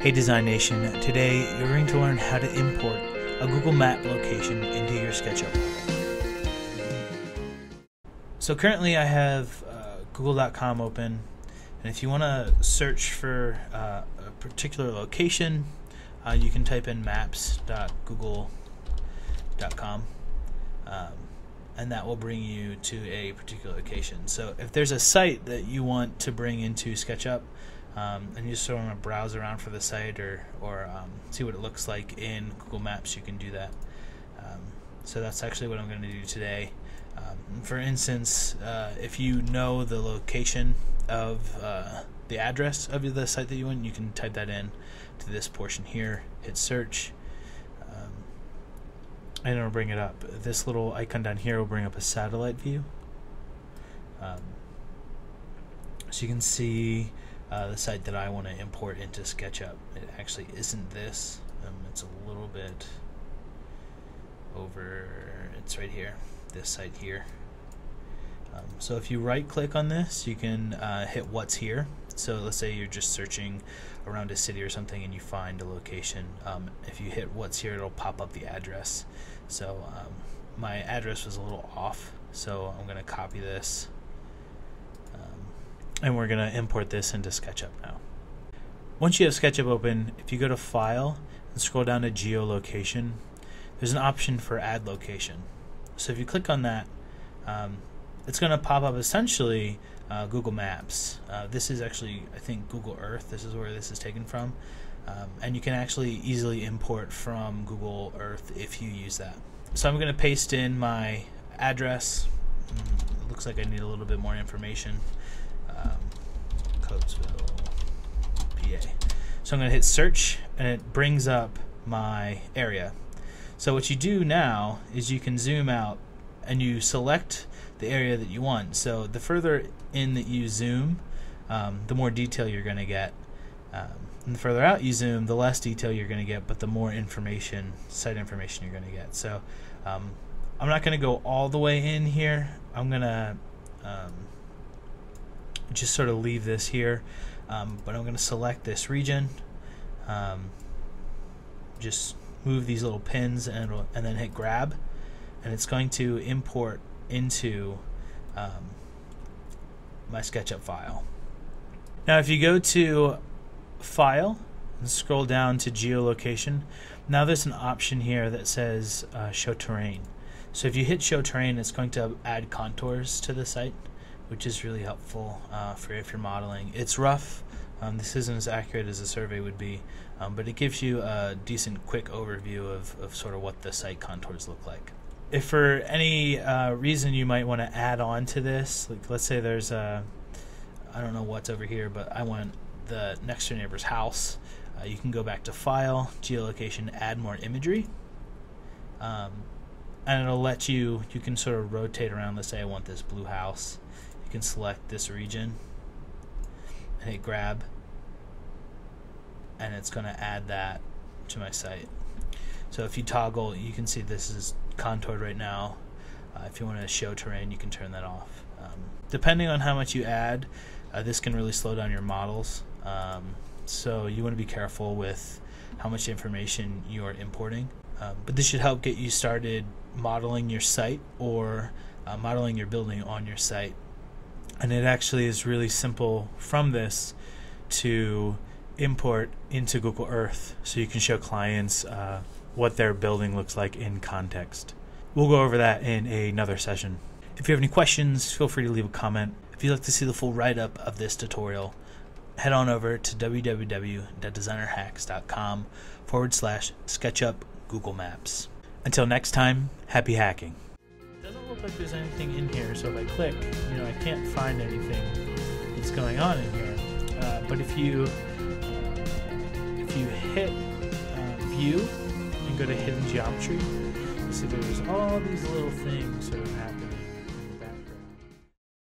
Hey Design Nation, today you're going to learn how to import a Google Map location into your SketchUp. So currently I have uh, google.com open and if you want to search for uh, a particular location uh, you can type in maps.google.com um, and that will bring you to a particular location. So if there's a site that you want to bring into SketchUp um, and you just sort of browse around for the site or, or um, see what it looks like in Google Maps, you can do that. Um, so that's actually what I'm going to do today. Um, for instance, uh, if you know the location of uh, the address of the site that you want, you can type that in to this portion here, hit search, um, and it'll bring it up. This little icon down here will bring up a satellite view. Um, so you can see uh, the site that I want to import into SketchUp. It actually isn't this. Um, it's a little bit over. It's right here. This site here. Um, so if you right click on this, you can uh, hit what's here. So let's say you're just searching around a city or something and you find a location. Um, if you hit what's here, it'll pop up the address. So um, my address was a little off, so I'm going to copy this and we're going to import this into SketchUp now. Once you have SketchUp open, if you go to File and scroll down to Geolocation, there's an option for Add Location. So if you click on that, um, it's going to pop up essentially uh, Google Maps. Uh, this is actually, I think, Google Earth. This is where this is taken from. Um, and you can actually easily import from Google Earth if you use that. So I'm going to paste in my address. Mm, it looks like I need a little bit more information um, Coatesville, PA. So I'm going to hit search and it brings up my area. So what you do now is you can zoom out and you select the area that you want. So the further in that you zoom, um, the more detail you're going to get. Um, and the further out you zoom, the less detail you're going to get, but the more information, site information you're going to get. So um, I'm not going to go all the way in here. I'm going to um, just sort of leave this here. Um, but I'm going to select this region. Um, just move these little pins and, and then hit grab. And it's going to import into um, my SketchUp file. Now if you go to File and scroll down to Geolocation, now there's an option here that says uh, Show Terrain. So if you hit Show Terrain, it's going to add contours to the site which is really helpful uh, for if you're modeling. It's rough. Um, this isn't as accurate as a survey would be, um, but it gives you a decent, quick overview of, of sort of what the site contours look like. If for any uh, reason you might want to add on to this, like let's say there's a, I don't know what's over here, but I want the next door neighbor's house, uh, you can go back to File, Geolocation, Add More Imagery. Um, and it'll let you, you can sort of rotate around, let's say I want this blue house you can select this region and hit grab and it's going to add that to my site. So if you toggle, you can see this is contoured right now. Uh, if you want to show terrain, you can turn that off. Um, depending on how much you add, uh, this can really slow down your models. Um, so you want to be careful with how much information you are importing. Um, but this should help get you started modeling your site or uh, modeling your building on your site and it actually is really simple from this to import into Google Earth so you can show clients uh, what their building looks like in context. We'll go over that in another session. If you have any questions, feel free to leave a comment. If you'd like to see the full write up of this tutorial, head on over to www.designerhacks.com forward slash SketchUp Google Maps. Until next time, happy hacking look like there's anything in here, so if I click, you know, I can't find anything that's going on in here. Uh, but if you if you hit uh, View and go to Hidden Geometry, you see there's all these little things sort of happening.